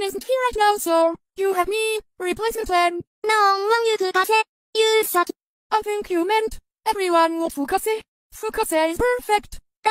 Everyone isn't here right now, so you have me. Replacement plan. 너무 You suck. I think you meant everyone will focus. Focus is perfect. 다